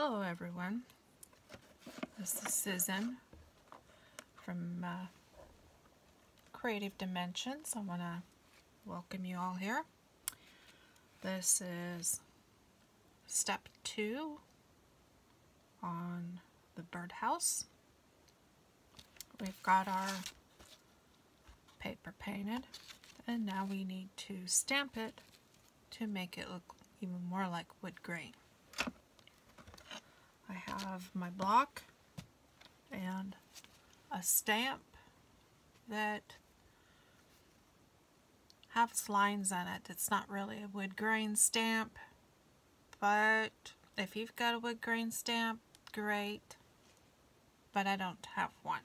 Hello everyone, this is Susan from uh, Creative Dimensions. I want to welcome you all here. This is step two on the birdhouse. We've got our paper painted and now we need to stamp it to make it look even more like wood grain. I have my block and a stamp that has lines on it. It's not really a wood grain stamp, but if you've got a wood grain stamp, great, but I don't have one.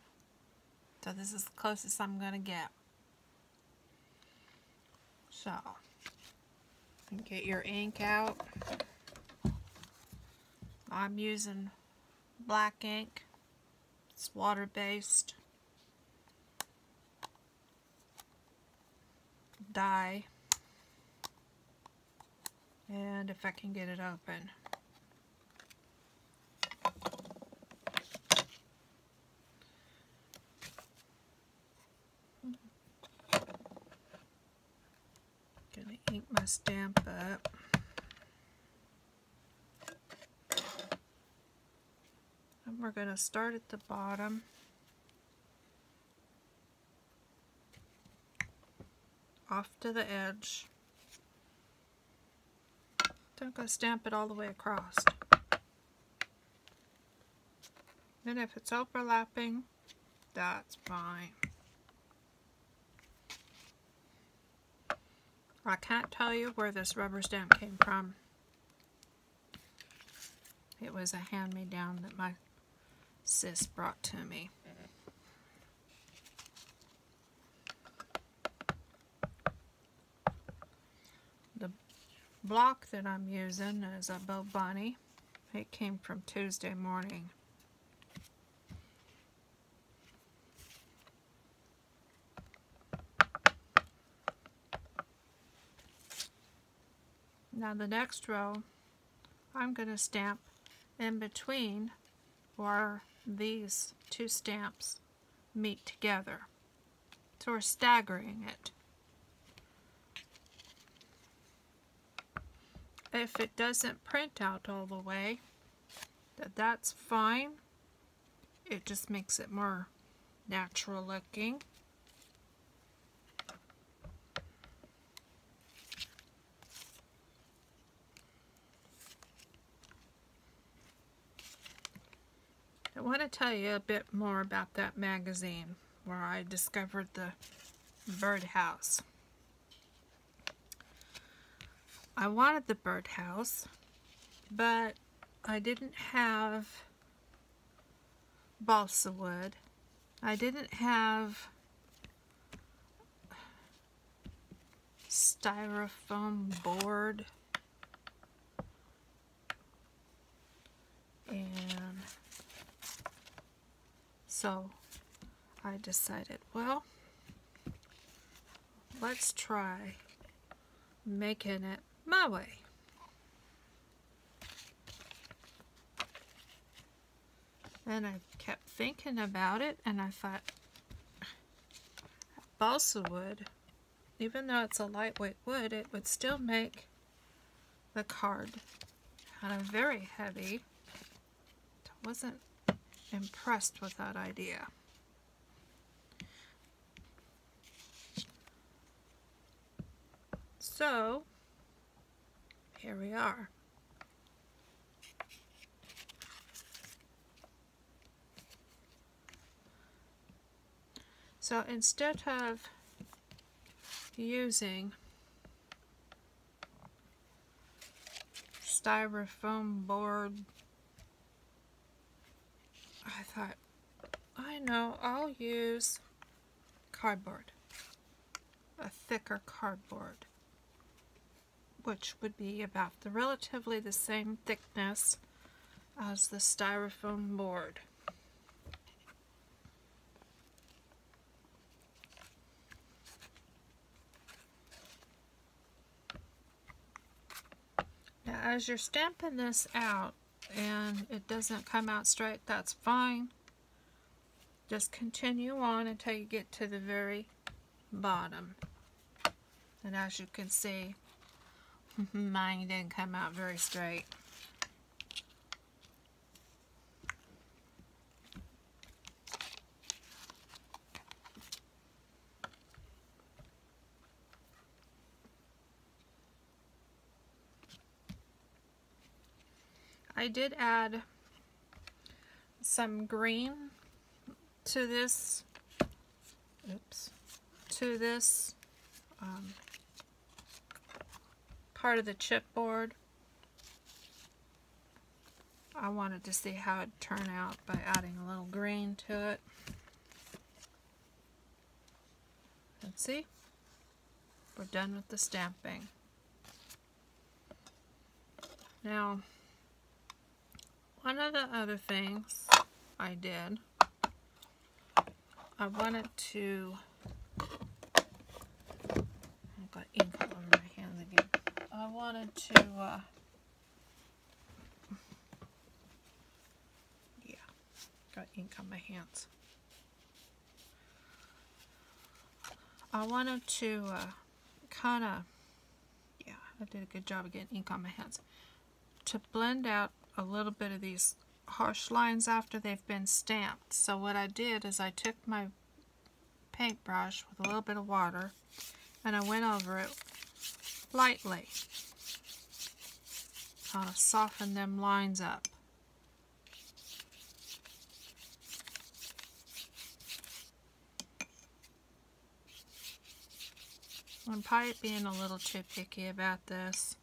So this is the closest I'm going to get. So, get your ink out. I'm using black ink. It's water-based. Dye. And if I can get it open. Gonna ink my stamp up. we're going to start at the bottom. Off to the edge. Don't go stamp it all the way across. Then if it's overlapping, that's fine. I can't tell you where this rubber stamp came from. It was a hand-me-down that my sis brought to me. The block that I'm using is a Bo Bunny. It came from Tuesday morning. Now the next row, I'm going to stamp in between or these two stamps meet together. So we're staggering it. If it doesn't print out all the way, that's fine. It just makes it more natural looking. I want to tell you a bit more about that magazine where I discovered the birdhouse. I wanted the birdhouse, but I didn't have balsa wood. I didn't have styrofoam board. And so I decided, well, let's try making it my way. And I kept thinking about it and I thought, balsa wood, even though it's a lightweight wood, it would still make the card kind of very heavy. It wasn't impressed with that idea. So, here we are. So instead of using styrofoam board I thought, I know, I'll use cardboard, a thicker cardboard, which would be about the relatively the same thickness as the styrofoam board. Now as you're stamping this out, and it doesn't come out straight, that's fine. Just continue on until you get to the very bottom. And as you can see, mine didn't come out very straight. I did add some green to this, oops, to this um, part of the chipboard. I wanted to see how it'd turn out by adding a little green to it. And see, we're done with the stamping. Now, one of the other things I did, I wanted to, I've got ink all over my hands again. I wanted to, uh, yeah, got ink on my hands. I wanted to uh, kind of, yeah, I did a good job of getting ink on my hands, to blend out a little bit of these harsh lines after they've been stamped. So what I did is I took my paintbrush with a little bit of water and I went over it lightly. Kind of soften them lines up. I'm probably being a little too picky about this.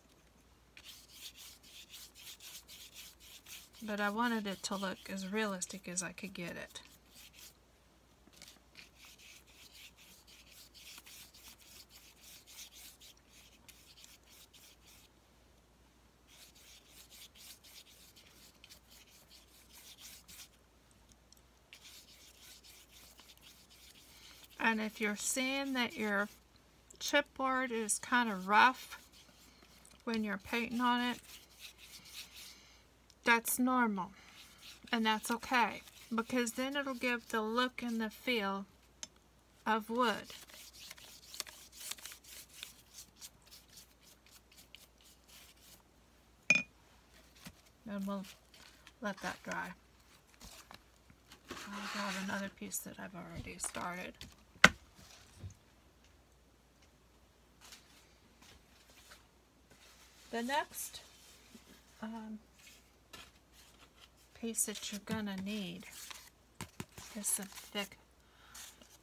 But I wanted it to look as realistic as I could get it. And if you're seeing that your chipboard is kind of rough when you're painting on it, that's normal. And that's okay. Because then it'll give the look and the feel of wood. And we'll let that dry. I have another piece that I've already started. The next um, piece that you're gonna need is some thick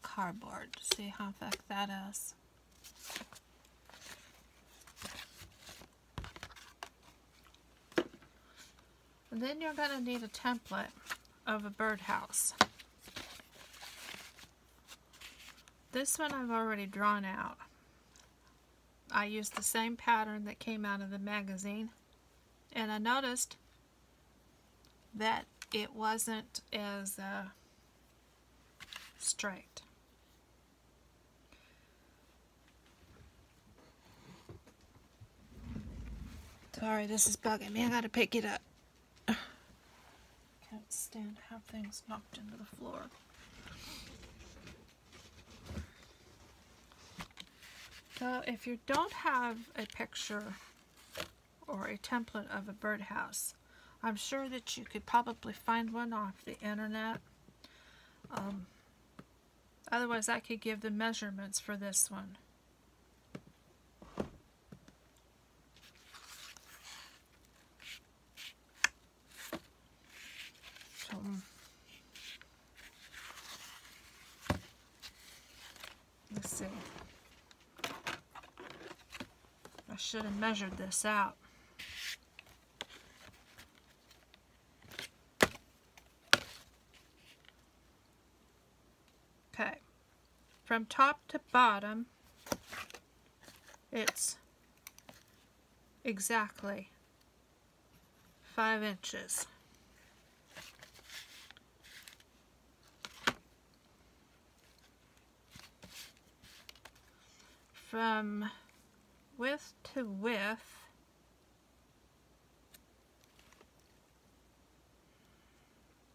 cardboard. See how thick that is? And then you're gonna need a template of a birdhouse. This one I've already drawn out. I used the same pattern that came out of the magazine and I noticed that it wasn't as uh, straight. Sorry, this is bugging me. I gotta pick it up. Can't stand have things knocked into the floor. So if you don't have a picture or a template of a birdhouse, I'm sure that you could probably find one off the internet. Um, otherwise, I could give the measurements for this one. Let's see. I should have measured this out. From top to bottom, it's exactly five inches. From width to width,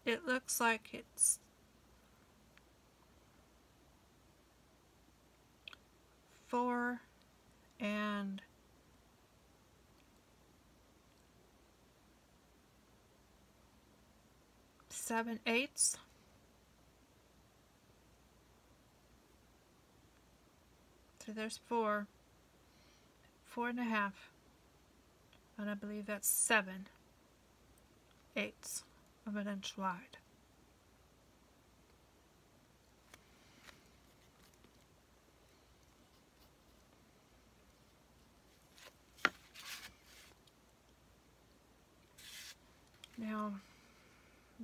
it looks like it's four and seven eighths. So there's four, four and a half, and I believe that's seven eighths of an inch wide. Now,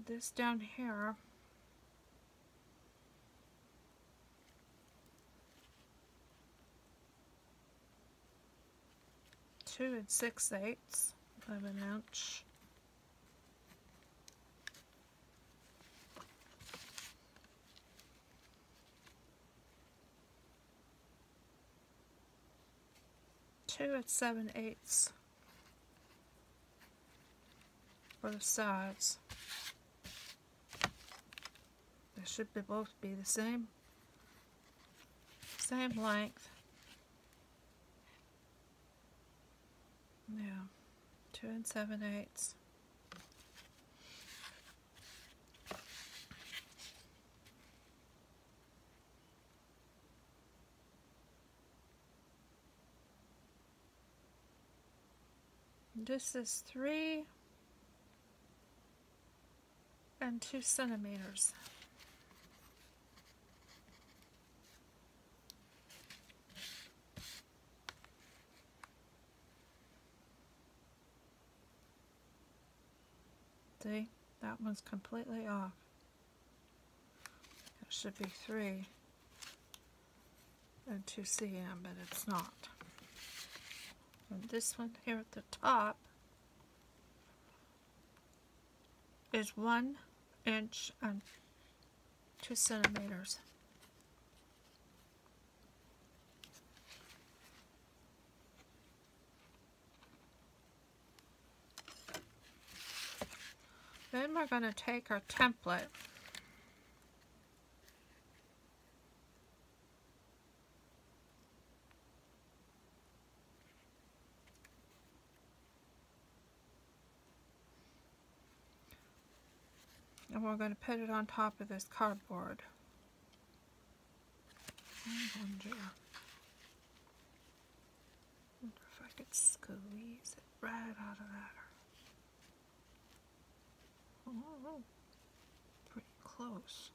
this down here two and six eighths of an inch. Two and seven eighths for the sides. They should be both be the same same length. Yeah, two and seven eighths. This is three and two centimeters. See, that one's completely off. It should be three and two cm, but it's not. And this one here at the top is one inch and two centimeters. Then we're going to take our template and we're going to put it on top of this cardboard. I wonder, wonder if I could squeeze it right out of that. Oh, pretty close.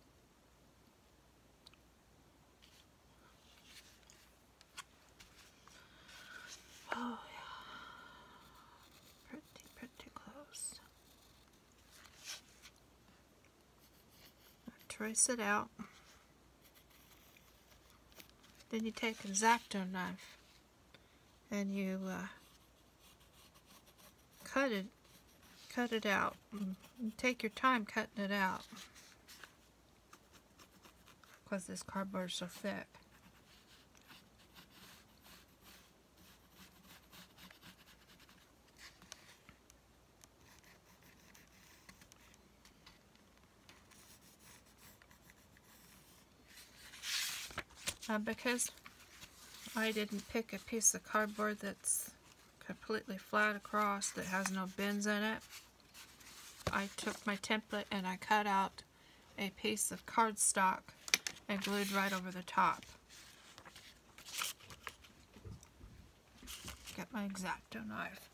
Oh yeah, pretty, pretty close. Trace it out. Then you take an X-Acto knife and you uh, cut it cut it out. take your time cutting it out. Because this cardboard is so thick. Because I didn't pick a piece of cardboard that's completely flat across that has no bends in it. I took my template and I cut out a piece of cardstock and glued right over the top. Get my X-Acto knife.